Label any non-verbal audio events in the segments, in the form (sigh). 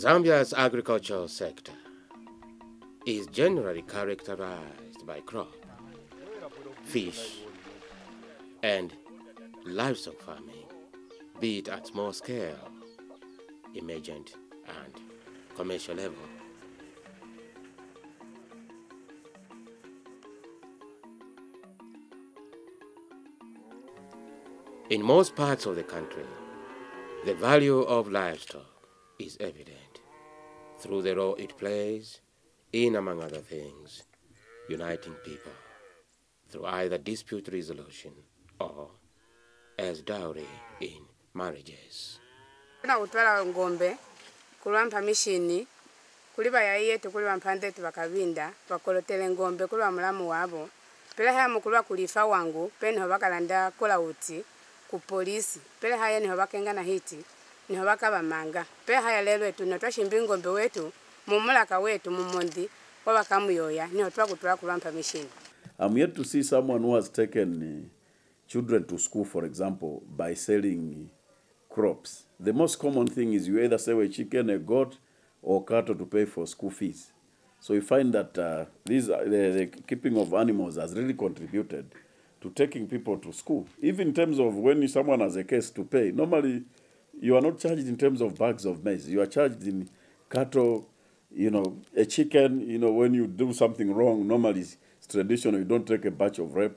Zambia's agricultural sector is generally characterized by crop, fish, and livestock farming, be it at small scale, emergent, and commercial level. In most parts of the country, the value of livestock is evident through the role it plays in, among other things, uniting people through either dispute resolution or as dowry in marriages. na kutwala ngombe kulwampa mishini kuli bayayi yetu ngombe kuli bamulamu wabo pele haya mukulwa kulifa wangu pe niho bakalanda kola uti ku pele haya niho bakengana hiti niho bakabamanga pe haya lelo etu niho twashimba ngombe wetu mumulaka wetu mishini I'm yet to see someone who has taken uh, children to school, for example, by selling crops. The most common thing is you either sell a chicken, a goat, or cattle to pay for school fees. So you find that uh, these the, the keeping of animals has really contributed to taking people to school. Even in terms of when someone has a case to pay, normally you are not charged in terms of bags of maize. You are charged in cattle, you know, a chicken, you know, when you do something wrong, normally it's traditional, you don't take a batch of rape,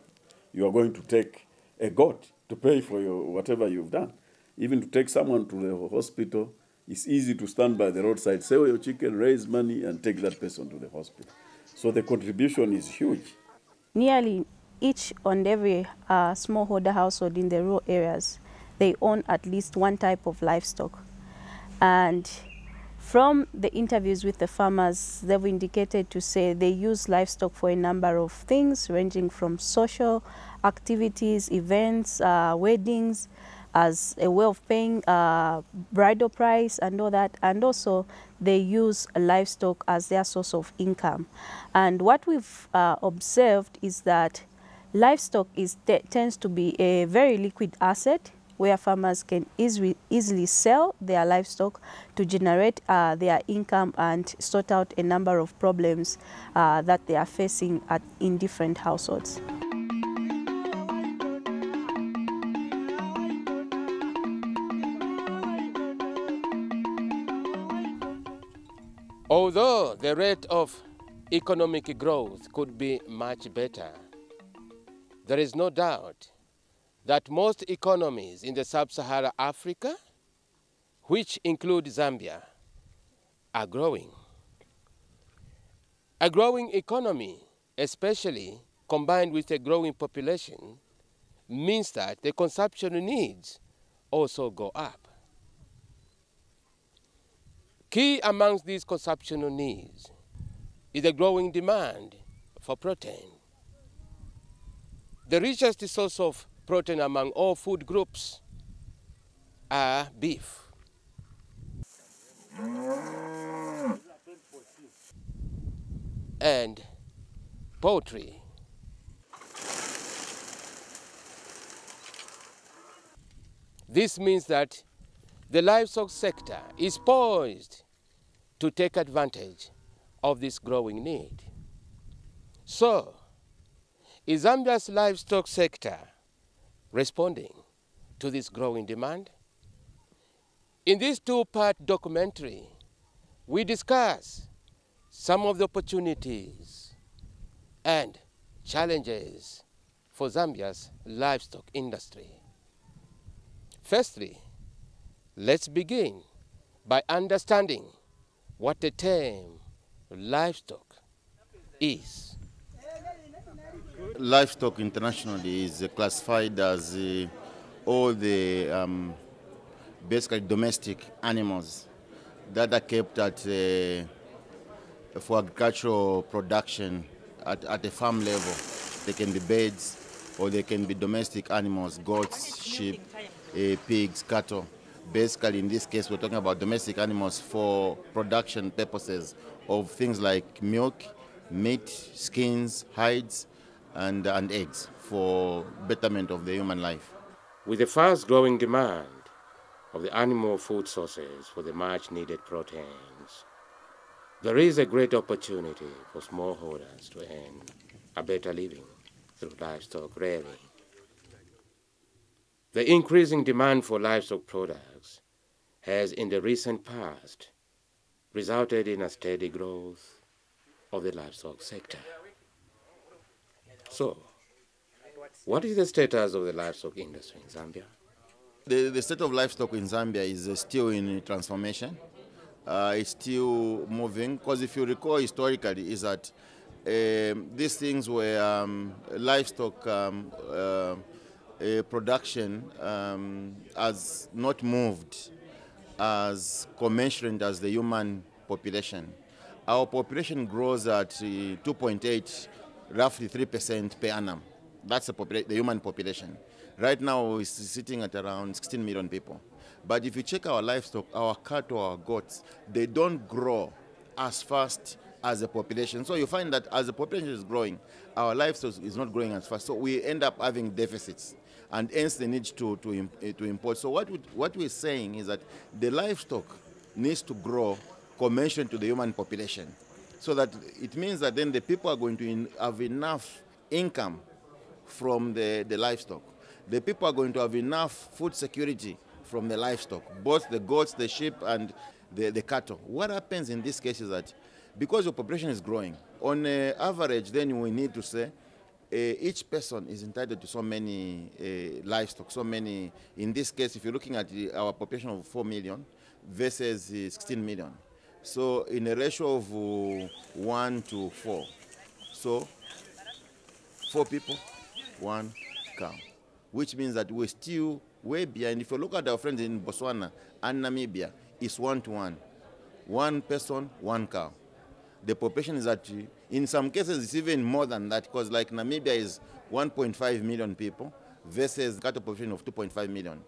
you are going to take a goat to pay for your whatever you've done. Even to take someone to the hospital, it's easy to stand by the roadside, sell your chicken, raise money, and take that person to the hospital. So the contribution is huge. Nearly each and every uh, smallholder household in the rural areas, they own at least one type of livestock. And from the interviews with the farmers, they've indicated to say they use livestock for a number of things, ranging from social activities, events, uh, weddings, as a way of paying uh, bridal price and all that. And also, they use livestock as their source of income. And what we've uh, observed is that livestock is tends to be a very liquid asset where farmers can easily, easily sell their livestock to generate uh, their income and sort out a number of problems uh, that they are facing at, in different households. Although the rate of economic growth could be much better, there is no doubt that most economies in the sub-Saharan Africa, which include Zambia, are growing. A growing economy, especially combined with a growing population, means that the consumption needs also go up. Key amongst these consumption needs is the growing demand for protein. The richest source of protein among all food groups are beef. And poultry. This means that the livestock sector is poised to take advantage of this growing need. So, is Zambia's livestock sector responding to this growing demand? In this two-part documentary, we discuss some of the opportunities and challenges for Zambia's livestock industry. Firstly, let's begin by understanding what the term livestock is. Livestock internationally is classified as uh, all the um, basically domestic animals that are kept at uh, for agricultural production at, at a farm level. They can be birds or they can be domestic animals, goats, sheep, uh, pigs, cattle. Basically, in this case, we're talking about domestic animals for production purposes of things like milk, meat, skins, hides, and, and eggs for betterment of the human life. With the fast growing demand of the animal food sources for the much needed proteins, There is a great opportunity for smallholders to earn a better living through livestock rearing. The increasing demand for livestock products has in the recent past resulted in a steady growth of the livestock sector. So, what is the status of the livestock industry in Zambia? The, the state of livestock in Zambia is uh, still in transformation. Uh, it's still moving because if you recall historically, is that um, these things were um, livestock um, uh, uh, production um, has not moved as commensurate as the human population. Our population grows at uh, 2.8, roughly 3% per annum. That's the, the human population. Right now, it's sitting at around 16 million people. But if you check our livestock, our cattle, our goats, they don't grow as fast as the population. So you find that as the population is growing, our livestock is not growing as fast. So we end up having deficits and hence the need to, to, eh, to import. So what, what we're saying is that the livestock needs to grow commensurate to the human population. So that it means that then the people are going to in, have enough income from the, the livestock. The people are going to have enough food security from the livestock, both the goats, the sheep, and the, the cattle. What happens in this case is that because your population is growing, on uh, average, then we need to say uh, each person is entitled to so many uh, livestock, so many. In this case, if you're looking at the, our population of 4 million versus uh, 16 million. So, in a ratio of uh, 1 to 4. So, four people, one cow, which means that we're still way behind. If you look at our friends in Botswana and Namibia, it's one to one. One person, one cow. The population is at, in some cases, it's even more than that because, like, Namibia is 1.5 million people versus cattle population of 2.5 million.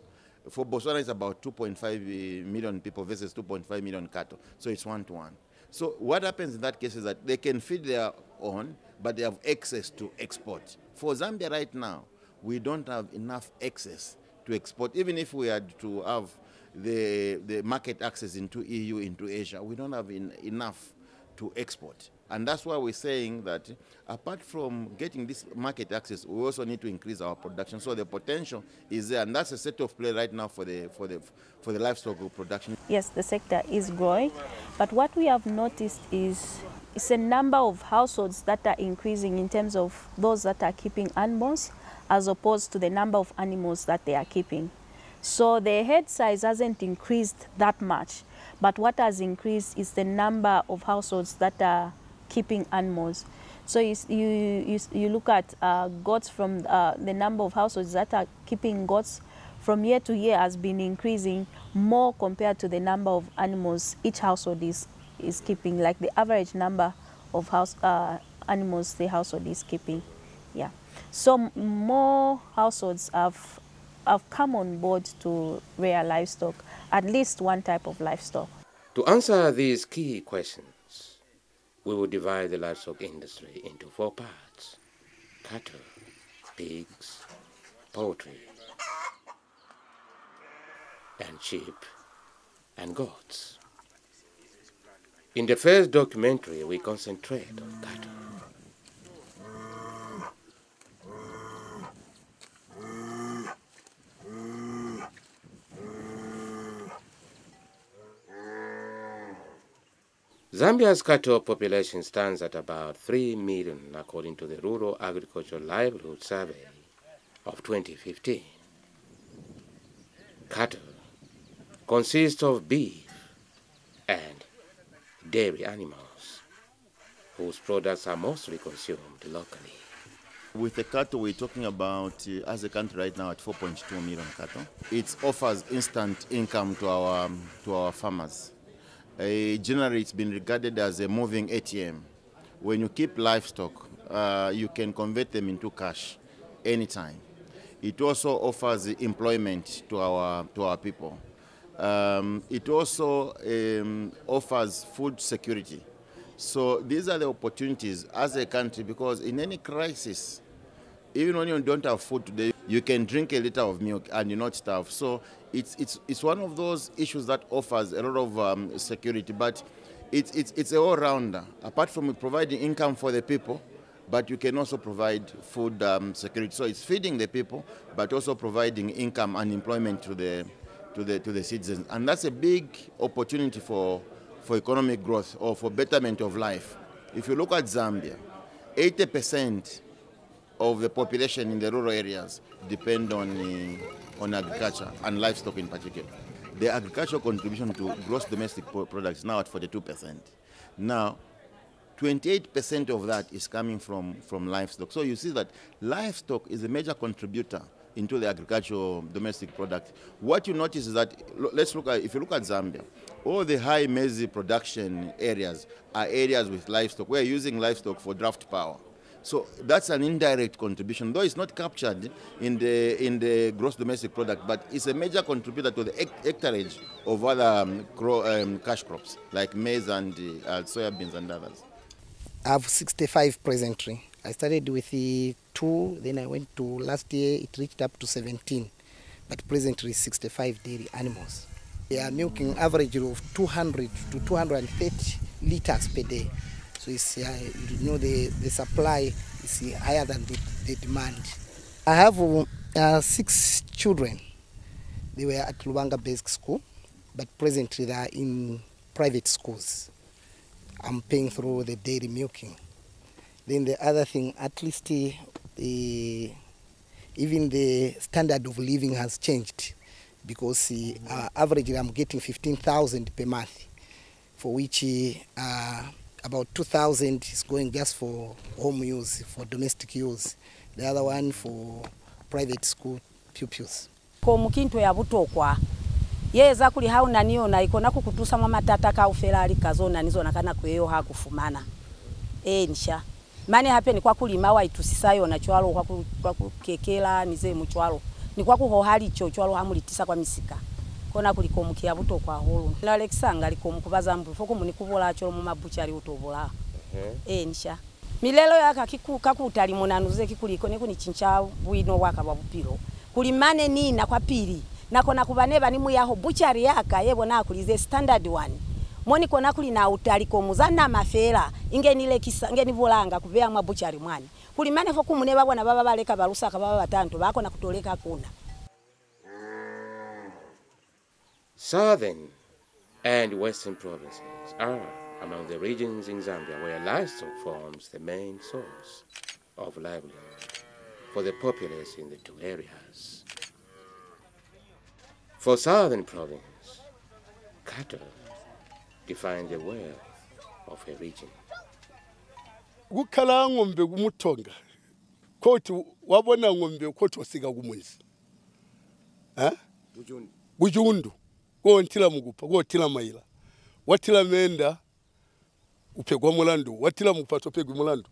For Botswana, it's about 2.5 eh, million people versus 2.5 million cattle. So it's one to one. So what happens in that case is that they can feed their own, but they have access to export. For Zambia right now, we don't have enough access to export. Even if we had to have the, the market access into EU, into Asia, we don't have in, enough to export. And that's why we're saying that apart from getting this market access, we also need to increase our production. So the potential is there, and that's a set of play right now for the for the for the livestock production. Yes, the sector is growing, but what we have noticed is it's a number of households that are increasing in terms of those that are keeping animals as opposed to the number of animals that they are keeping. So the head size hasn't increased that much, but what has increased is the number of households that are keeping animals. So you, you, you, look at uh, goats from uh, the number of households that are keeping goats from year to year has been increasing more compared to the number of animals each household is, is keeping, like the average number of house, uh, animals the household is keeping. Yeah. So more households have, have come on board to rear livestock, at least one type of livestock. To answer these key questions, we will divide the livestock industry into four parts cattle, pigs, poultry, and sheep and goats. In the first documentary, we concentrate on cattle. Zambia's cattle population stands at about 3 million according to the Rural Agricultural Livelihood Survey of 2015. Cattle consist of beef and dairy animals whose products are mostly consumed locally. With the cattle, we're talking about uh, as a country right now at 4.2 million cattle. It offers instant income to our um, to our farmers. Generally, it's been regarded as a moving ATM. When you keep livestock, uh, you can convert them into cash anytime. It also offers employment to our to our people. Um, it also um, offers food security. So these are the opportunities as a country because in any crisis, even when you don't have food today, you can drink a liter of milk and you're not starved. So it's, it's, it's one of those issues that offers a lot of um, security. But it's, it's, it's a all-rounder. Apart from providing income for the people, but you can also provide food um, security. So it's feeding the people, but also providing income and employment to the, to the, to the citizens. And that's a big opportunity for, for economic growth or for betterment of life. If you look at Zambia, 80% of the population in the rural areas depend on, uh, on agriculture and livestock in particular. The agricultural contribution to gross domestic pro- product is now at 42%. Now, 28% of that is coming from, from livestock. So you see that livestock is a major contributor into the agricultural domestic product. What you notice is that, let's look at, if you look at Zambia, all the high maize production areas are areas with livestock. We're using livestock for draft power. So that's an indirect contribution, though it's not captured in the, in the gross domestic product, but it's a major contributor to the hec- hectareage of other um, cro- um, cash crops like maize and uh, soybeans and others. I have 65 presently. I started with the two, then I went to last year, it reached up to 17. But presently 65 dairy animals. They are milking average of 200 to 230 liters per day. So it's, uh, you know, the, the supply is higher than the, the demand. I have uh, six children. They were at Lubanga Basic School, but presently they are in private schools. I'm paying through the dairy milking. Then the other thing, at least uh, the, even the standard of living has changed because uh, uh, averagely I'm getting 15,000 per month, for which uh, about 2,000 is going just for home use, for domestic use. The other one for private school pupils. ko mukintu yabutokwa yeza kuli hauna niona ikona kukutusa mama tata ka ufelali kazona nizona kana kweyo hakufumana ensha mane hape ni kwa kulima waitusisayo na chwalo kwa, ku, kwa kukekela nize muchwalo ni kwa kuhohali cho hamulitisa kwa misika kona kuli omukira buto kwa holo na alexa ngaliko omukubaza mbu foko munikubula akyolo mu mabbu kyali utobola mhm. eh, ensha milelo yaka kikuuka kuutali munanuze kikuliko ne kunichincha bwino obwaka bwa bupiro. Kulimane nina kwa pili na kona kubane bani muyaho buchari yaka yebo na kulize standard one. Moni kona kuli na utali utaliko muzana mafera ingenile kisa inge ingenivulanga kubea mwa buchari mwani. Kulimane fo kumune babona baba baleka barusa kababa batantu bako na kutoleka kuna. Southern and western provinces are among the regions in Zambia where livestock forms the main source of livelihood for the populace in the two areas. For southern province, cattle define the wealth of a region. kukhala ng'ombe kumutonga koti wabona ng'ombe koti wasika kumwezi? Kuchundu mugupa kotila maila watila menda upegwa mulandu watila mugupa topegwa mulandu (laughs)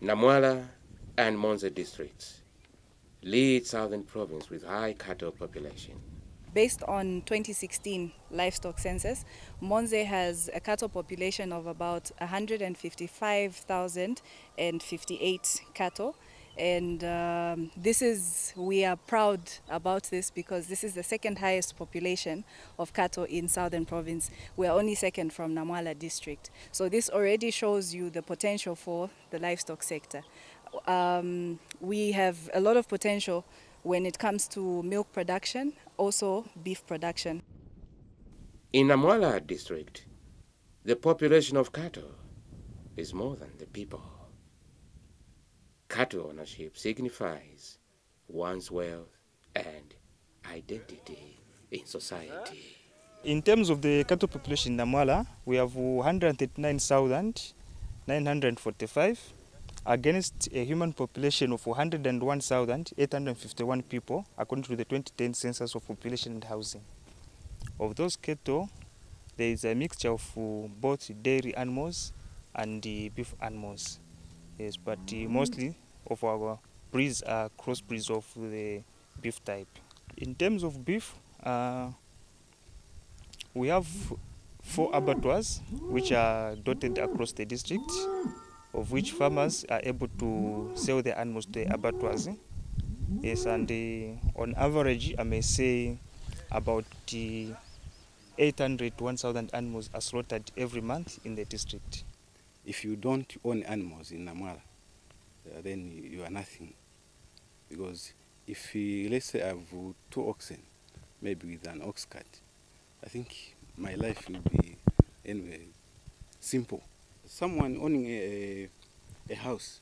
Namwala and Monza districts lead southern province with high cattle population. Based on 2016 livestock census, Monze has a cattle population of about 155,058 cattle. And um, this is, we are proud about this because this is the second highest population of cattle in Southern Province. We are only second from Namwala district. So this already shows you the potential for the livestock sector. Um, we have a lot of potential when it comes to milk production, also beef production. In Namwala district, the population of cattle is more than the people. Cattle ownership signifies one's wealth and identity in society. In terms of the cattle population in Namwala, we have 139,945 against a human population of 101,851 people, according to the 2010 census of population and housing. Of those cattle, there is a mixture of uh, both dairy animals and beef animals. Yes, but uh, mostly of our breeds are cross breeds of the beef type. In terms of beef, uh, we have four abattoirs which are dotted across the district, of which farmers are able to sell their animals to the abattoirs. Yes, and uh, on average, I may say about uh, 800 to 1,000 animals are slaughtered every month in the district. If you don't own animals in Namwala, uh, then you are nothing. Because if uh, let's say I have two oxen, maybe with an ox cart, I think my life will be anyway simple. Someone owning a, a house,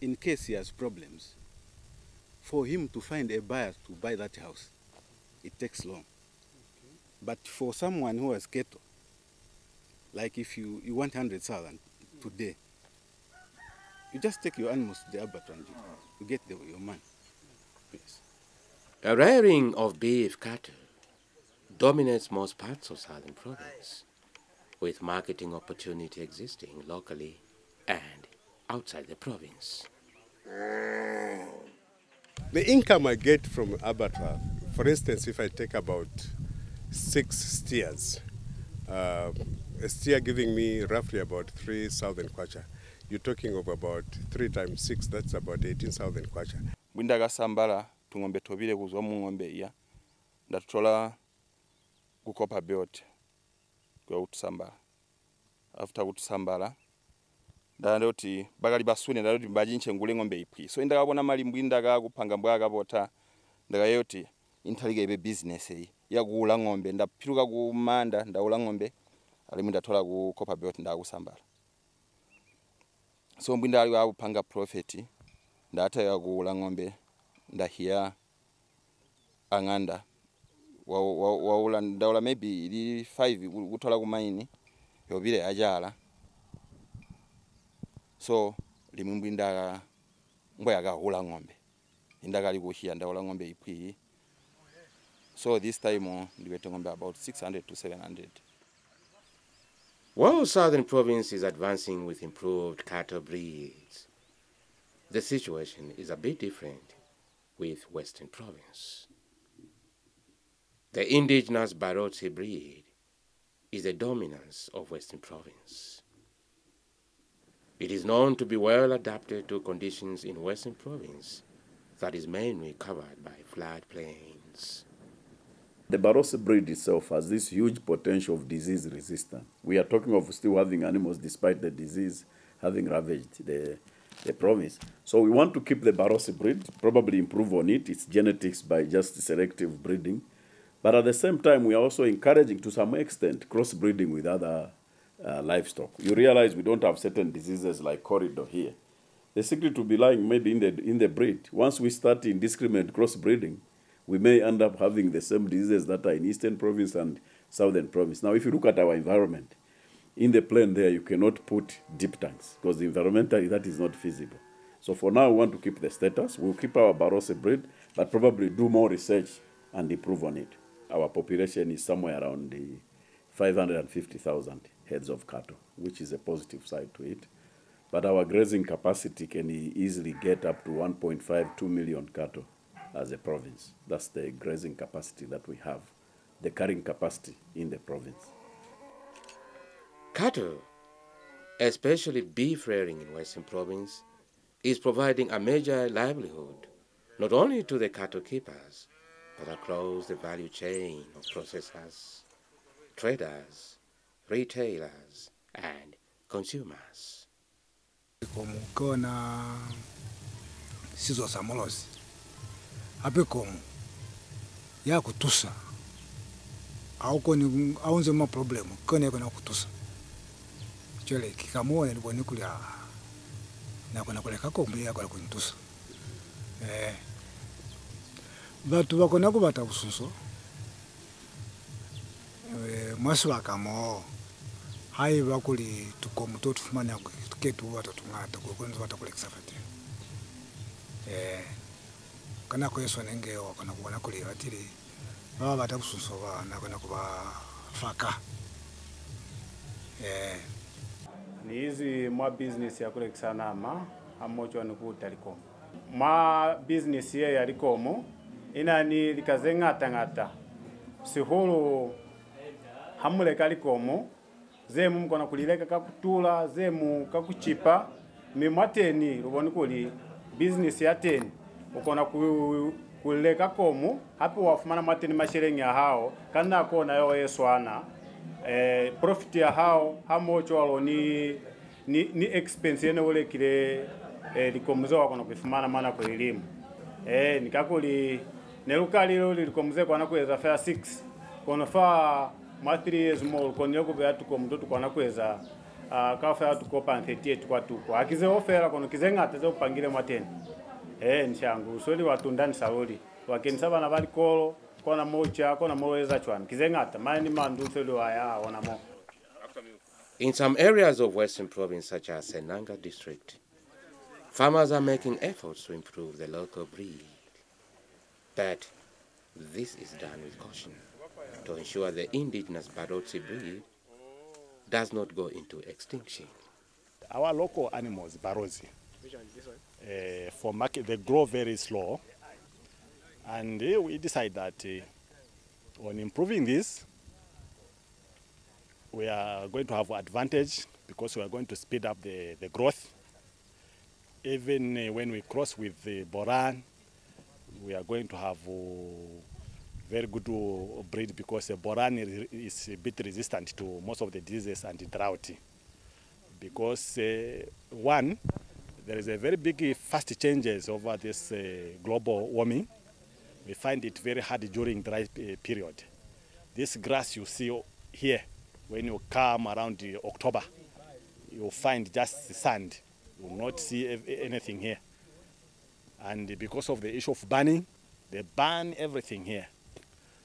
in case he has problems, for him to find a buyer to buy that house, it takes long. But for someone who has cattle, like if you, you want 100,000 today, you just take your animals to the abattoir and you, you get the, your money. Yes. A rearing of beef cattle dominates most parts of southern province, with marketing opportunity existing locally and outside the province. The income I get from abattoir, for instance, if I take about six steers, uh, a steer giving me roughly about 3,000 kwacha. You're talking of about 3 times 6, that's about 18,000 kwacha. bwindakasambala tung'ombe tobile kuzwa mung'ombe iya ndatutola kukopa belt kwa kutusambala after kutusambala ndalanda bagali basune ndalanda mbajinche ngule ng'ombe ipwi so indakabona mali mbwindaka kupanga mbwa kapota kuti inthalika ibe business iyi yakuula ng'ombe ndapiruka kumanda ndaula ng'ombe alimi ndatola kukopa belt ndakusambala. So mbwi ali akupanga profit ndataya kuula ng'ombe ndahiya ang'anda. Waula wa, wa ndaula maybe ili 5 kutola kumaini yobile ajala so limwe mbwinda ngwe akahula ng'ombe indakali kuhiya ndaula ng'ombe ipwi so this time ndiwete ng'ombe about 600 to 700 While southern province is advancing with improved cattle breeds, the situation is a bit different with western province. The indigenous Barotse breed is the dominance of western province. It is known to be well adapted to conditions in western province that is mainly covered by flat plains. The Barotse breed itself has this huge potential of disease resistance. We are talking of still having animals despite the disease having ravaged the, the province. So we want to keep the Barotse breed, probably improve on it, its genetics by just selective breeding. But at the same time, we are also encouraging to some extent crossbreeding with other uh, livestock. You realize we don't have certain diseases like corridor here. The secret to be lying maybe in the, in the breed. Once we start indiscriminate crossbreeding, we may end up having the same diseases that are in eastern province and southern province. Now, if you look at our environment, in the plain there, you cannot put dip tanks because environmentally that is not feasible. So for now, we want to keep the status. We'll keep our Barotse breed, but probably do more research and improve on it. Our population is somewhere around the 550,000 heads of cattle, which is a positive side to it. But our grazing capacity can easily get up to 1.5, 2 million cattle as a province. That's the grazing capacity that we have, the carrying capacity in the province. Cattle, especially beef rearing in Western Province, is providing a major livelihood not only to the cattle keepers, but across the value chain of processors, traders, retailers, and consumers. komu sizo samolozi apikomo yakutusa aukoni aunze ma problem koneko kutusa. Chole kikamuona ndipo nikulya nakona kuleka kombe yako la kunitusa eh. Batu bakona kubata bususo e, eh, mwasi wakamo hai bakuli tukomu totufumana tuketuwata tung'ata kukonzwata kulekisafati kanakoyeswa nengewa kana kubona kulewa tili baba batabususa bana kana kubafaka eh. Ni izi mwa business yakule kisanama amochwa nikutalikomo mwa business ye yalikomo inani likaze ng'atang'ata sihulu hamuleka likomo zemu mkona kulileka kakutula zemu kakuchipa mimwa teni kuli business ya teni ukona ku kuleka komu hapo wafumana mwatini mashilingi ya hao kana kona yo yeswana eh, profit ya hao hamocho walo ni ni, ni expense yene ule kile eh, wako na kuifumana mana kwa elimu. Eh, nikakuli nelukali lilo likomuze kwa na kuweza fair 6 kono fa matri 3 years more kono yoko bya tuko mtoto kwa na kuweza uh, kafa tuko pa 38 kwa tuko. Akize ofera kono kizenga ateze pangile mwateni eh nshangu soli watundani saloli wakenisa bana bali kolo kona mocha kona moweza chwana kizengata mani mandu soli waya ona mo. In some areas of Western Province, such as Senanga district, farmers are making efforts to improve the local breed. But this is done with caution. To ensure the indigenous Barotse breed does not go into extinction. Our local animals, Barozi, uh, for market, they grow very slow. And uh, we decide that uh, on improving this, we are going to have advantage because we are going to speed up the, the growth. Even uh, when we cross with the Boran, we are going to have uh, very good uh, breed because the Boran is- a bit resistant to most of the diseases and drought. Because uh, one, there is a very big fast changes over this uh, global warming. We find it very hard during dry uh, period. This grass you see here, when you come around uh, October, you'll find just the sand. You will not see anything here. And because of the issue of burning, they burn everything here.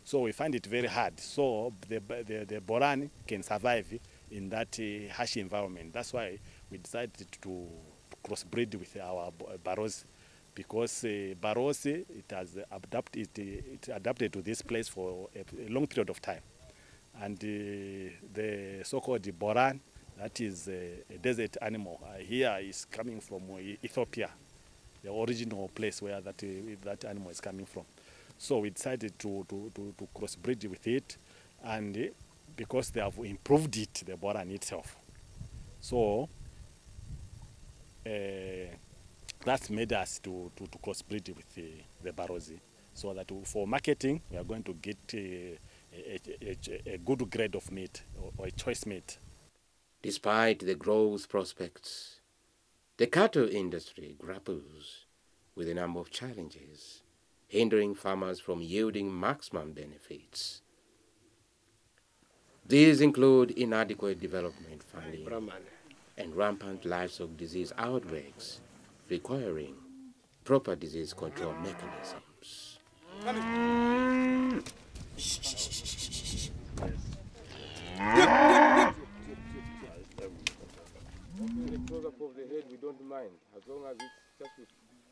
So we find it very hard. So the, the, the boran can survive in that uh, harsh environment. That's why we decided to crossbreed with our b- barrows because uh, barrows, it has adapted, it adapted to this place for a, long period of time. And uh, the so-called boran, that is a, a desert animal, uh, here is coming from uh, Ethiopia, the original place where that, uh, that animal is coming from. So we decided to, to, to, to crossbreed with it, and uh, because they have improved it, the boran itself. So uh, that made us to, to, to crossbreed with the, the Barozi, so that for marketing we are going to get uh, a, a, a, a good grade of meat or, or a choice meat. Despite the growth prospects, the cattle industry grapples with a number of challenges, hindering farmers from yielding maximum benefits. These include inadequate development funding and rampant livestock disease outbreaks, requiring proper disease control mechanisms.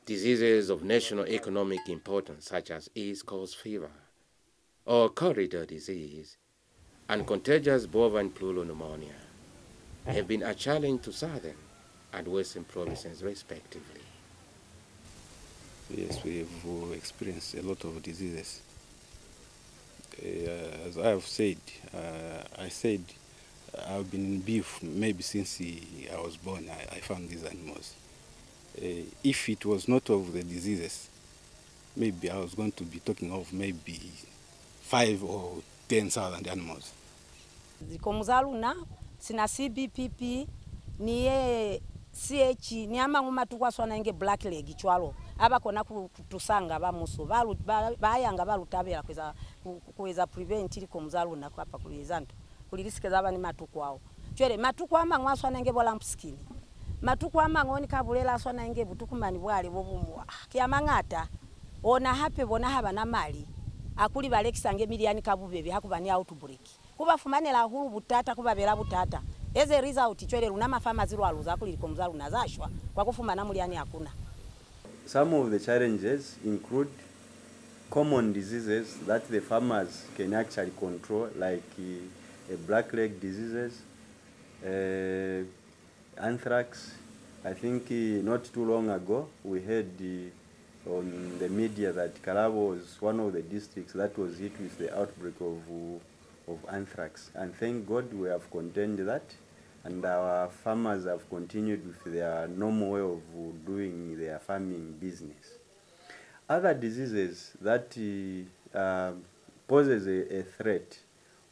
Diseases of national economic importance, such as East Coast fever or corridor disease and contagious bovine pneumonia, have been a challenge to southern and western provinces, respectively. Yes, we have uh, experienced a lot of diseases. Uh, as I have said, uh, I said I've been in beef maybe since I was born. I, I found these animals. Uh, if it was not of the diseases, maybe I was going to be talking of maybe five or ten thousand animals. Sina cbpp ni ye ch ni amang'u matukwaswana nge black leg chwalo. Abakona kona kutusanga bamuso balu- ba- bayanga balutabera kweza ku- kuweza prevent ili kumzalu na kwa pa kuweza nto kulirisike zaba ni matuku awo chwere matuku amang'u aswana nge bola mpusikini matuku amang'u oni kabulela aswana nge butukumani bwale bobumu Ah, kiamang'ata ona hape bona haba na mali akuli balekisange miliani kabubebe hakubani outbreak kubafumanira hulu butata kubabera butata as a result chwere luna mafama aluza kuli mzalu nazashwa kwa kufumana muliani hakuna Some of the challenges include common diseases that the farmers can actually control, like uh, black leg diseases, uh, anthrax. I think uh, not too long ago we heard uh, on the media that Karabo was one of the districts that was hit with the outbreak of, uh, of anthrax. And thank God we have contained that and our farmers have continued with their normal way of doing their farming business. other diseases that uh, um, poses a, a threat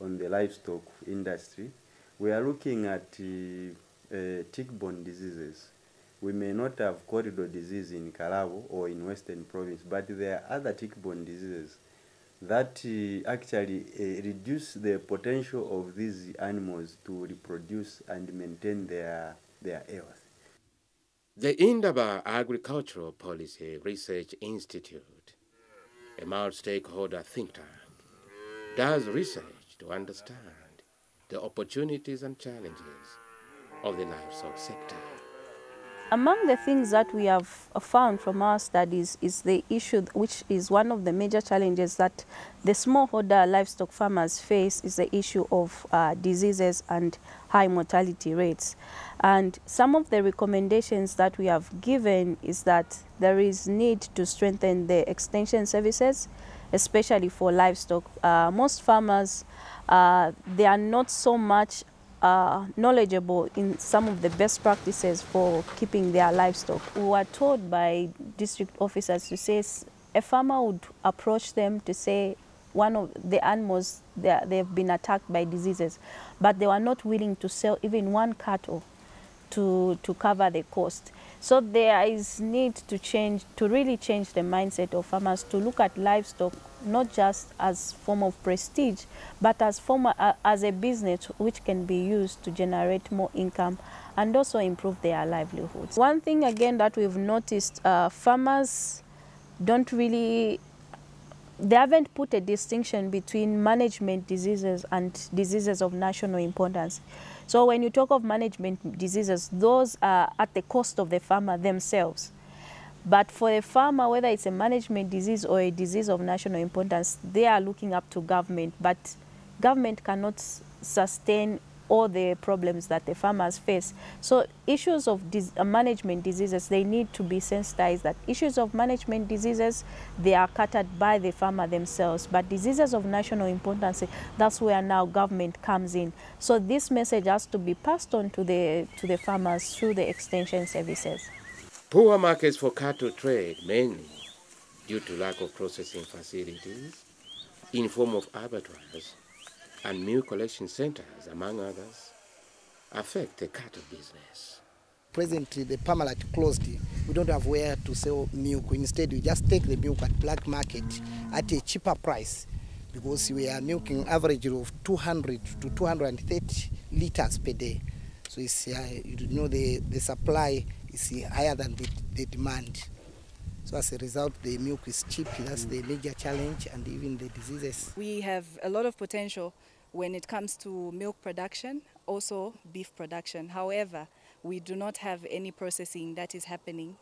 on the livestock industry, we are looking at uh, uh, tick-borne diseases. We may not have corridor disease in Kalabo or in Western Province, but there are other tick-borne diseases that uh, actually uh, reduce the potential of these animals to reproduce and maintain their, their health. The Indaba Agricultural Policy Research Institute, a multi-stakeholder think tank, does research to understand the opportunities and challenges of the livestock sector. Among the things that we have found from our studies is the issue, which is one of the major challenges that the smallholder livestock farmers face, is the issue of uh, diseases and high mortality rates. And some of the recommendations that we have given is that there is need to strengthen the extension services, especially for livestock. Uh, most farmers, uh, they are not so much uh, knowledgeable in some of the best practices for keeping their livestock. We were told by district officers to say a farmer would approach them to say one of the animals they've been attacked by diseases, but they were not willing to sell even one cattle to, to cover the cost. So there is need to change, to really change the mindset of farmers to look at livestock not just as form of prestige, but as form as a business which can be used to generate more income and also improve their livelihoods. One thing again that we've noticed, uh, farmers don't really they haven't put a distinction between management diseases and diseases of national importance. So when you talk of management diseases, those are at the cost of the farmer themselves. But for a farmer, whether it's a management disease or a disease of national importance, they are looking up to government. But government cannot sustain all the problems that the farmers face. So issues of dis uh, management diseases, they need to be sensitized that issues of management diseases, they are catered by the farmer themselves. But diseases of national importance, that's where now government comes in. So this message has to be passed on to the, to the farmers through the extension services. Poor markets for cattle trade, mainly due to lack of processing facilities in form of abattoirs and milk collection centers, among others, affect the cattle business. Presently, the Parmalat closed. We don't have where to sell milk. Instead, we just take the milk at black market at a cheaper price because we are milking average of 200 to 230 liters per day. So it's, uh, you know, the, the supply is higher than the, the demand. So as a result, the milk is cheap. That's the major challenge, and even the diseases. We have a lot of potential when it comes to milk production, also beef production. However, we do not have any processing that is happening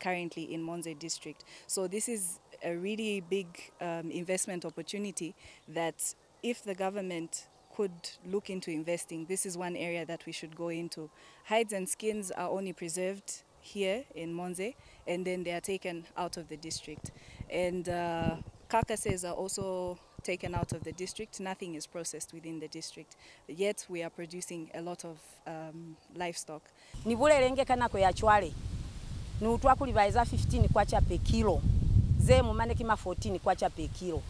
currently in Monze district. So this is a really big um, investment opportunity that if the government could look into investing, this is one area that we should go into. Hides and skins are only preserved here in Monze and then they are taken out of the district. And uh, carcasses are also taken out of the district. Nothing is processed within the district. Yet we are producing a lot of um, livestock. nibulelengekana kwe yachwale nutwakulivaiza 15 kwacha pe kilo ze mumane kima 14 kwacha pe kilo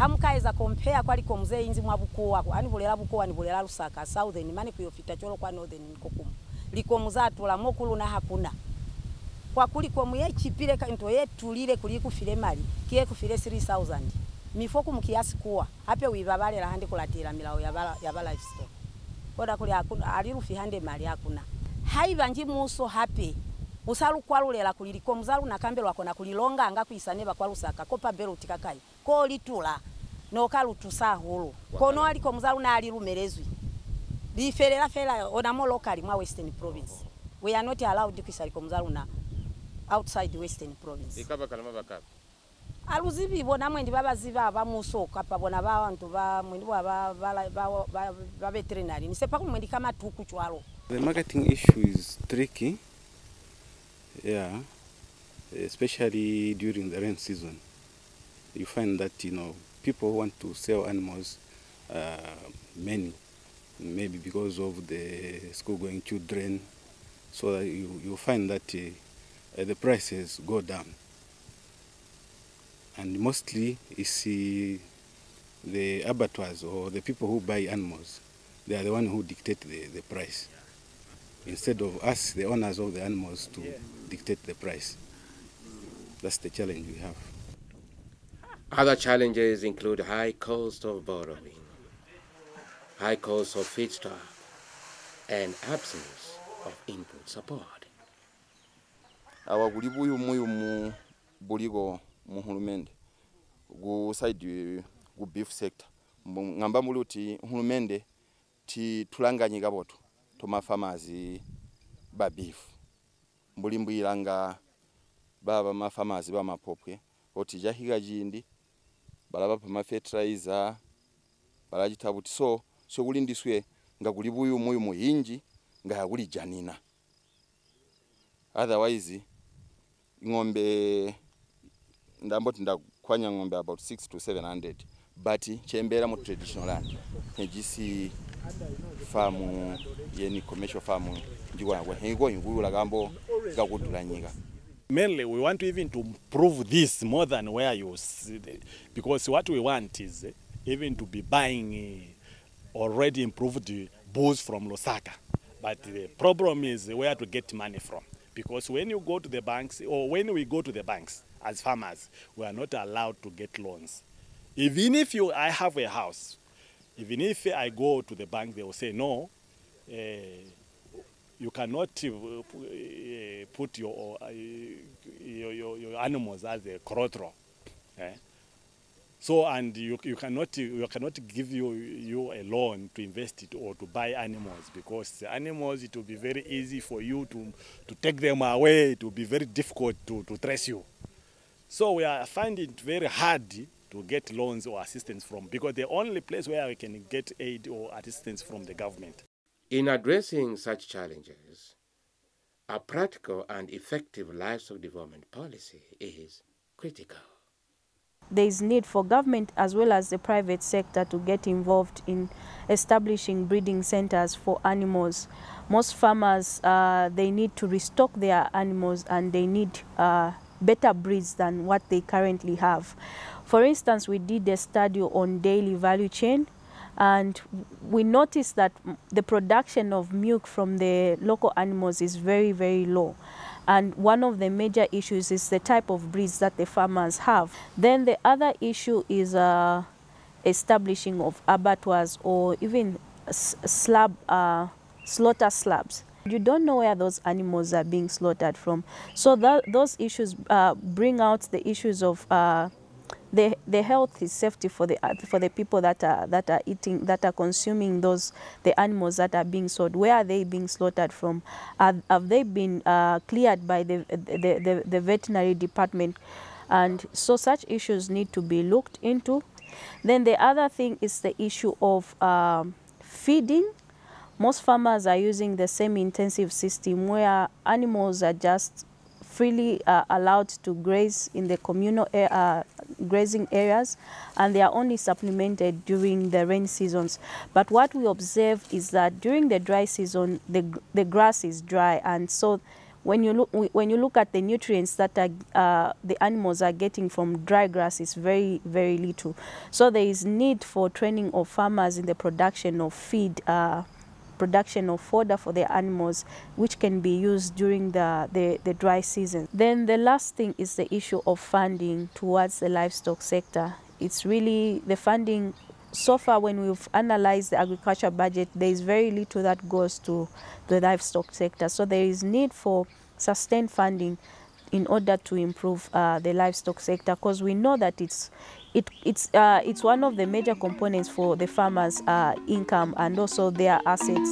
hamukaiza kompea kwaliko mzee inzi mwabukuwa ani bulela bukuwa ni bulela lusaka. Southern mani kuyofita cholo kwa northern nikokumu liko muzatula mokulu na hakuna. Kwa kuliko muye chipile kanto yetulile kulikufile mali kiye kufile 3000 mifoku mukiasi kuwa hape wibabalela handi kulatira milao ya bala ya bala livestock koda kuli hakuna alirufi hande mali hakuna. Haiba nji muso hape. Usalu kwalulela kuliliko muzalu nakambe lwako na kulilonga anga kuisane bakwalusaka kopa belo ko litula no kalutusa hulu kono aliko muzalu na alirumelezwi liferera fera onamo locally mwa western province. We are not allowed kuisaliko muzalu na outside western province. Ikaba kalama bakaba aluzibi bona mwendi pa abamusoka ba bantu ba mwendi bwa ba ba ba ba veterinary. Ni sepa kumwendi kama tuku chwalo. The marketing issue is tricky, yeah, especially during the rain season. You find that you know people want to sell animals, uh, many, maybe because of the school-going children, so that you you find that uh, uh, the prices go down. and mostly it's uh, the abattoirs or the people who buy animals. They are the one who dictate the, the price instead of us, the owners of the animals, to dictate the price. That's the challenge we have. Other challenges include high cost of borrowing, high cost of feedstock, and absence of input support. awa kuli buyumuyumu buliko mu hulumende ku side ku beef sector ng'amba muli kuti hulumende titulanganyika tomafamazi ba beef mbuli mbuyilanga baba mafamazi bamapopwe oti jahika chindi balaba pama fertilizer balagita buti so so guli ndiswe nga guli buyu muyu muhinji nga yaguli janina. Otherwise ng'ombe ndambo ndakwanya ng'ombe about 6 to 700 but chembera mu traditional land nejisi famu yeni commercial famu njikwanagwa hengo ingulula gambo gakudula nyiga Mainly, we want even to improve this more than where you see because what we want is eh, even to be buying eh, already improved bulls from Lusaka. But the problem is where to get money from. Because when you go to the banks, or when we go to the banks as farmers, we are not allowed to get loans. Even if you, I have a house, even if I go to the bank, they will say no. Uh, you cannot uh, uh, put your, uh, your, your, your animals as a collateral. Eh? So, and you, you cannot you cannot give you, you a loan to invest it or to buy animals because animals it will be very easy for you to, to take them away. It will be very difficult to, to trace you. So we are finding it very hard to get loans or assistance from because the only place where we can get aid or assistance from the government. In addressing such challenges, a practical and effective livestock development policy is critical. there is need for government as well as the private sector to get involved in establishing breeding centers for animals. Most farmers, uh, they need to restock their animals and they need uh, better breeds than what they currently have. For instance, we did a study on daily value chain and we noticed that the production of milk from the local animals is very, very low. And one of the major issues is the type of breeds that the farmers have. Then the other issue is uh, establishing of abattoirs or even slab, uh, slaughter slabs. You don't know where those animals are being slaughtered from. So that, those issues uh, bring out the issues of uh, the, the health is safety for the uh, for the people that are that are eating that are consuming those the animals that are being sold. Where are they being slaughtered from? Are, have they been uh, cleared by the the, the the veterinary department? And so such issues need to be looked into. Then the other thing is the issue of um, feeding. Most farmers are using the same intensive system where animals are just freely uh, allowed to graze in the communal uh, grazing areas and they are only supplemented during the rain seasons. But what we observe is that during the dry season, the, the grass is dry and so when you look when you look at the nutrients that are, uh, the animals are getting from dry grass is very very little. So there is need for training of farmers in the production of feed uh, production of fodder for the animals, which can be used during the, the, the dry season. Then the last thing is the issue of funding towards the livestock sector. It's really the funding. So far, when we've analyzed the agriculture budget, there is very little that goes to the livestock sector. So there is need for sustained funding in order to improve uh, the livestock sector because we know that it's it, it's uh, it's one of the major components for the farmers' uh, income and also their assets.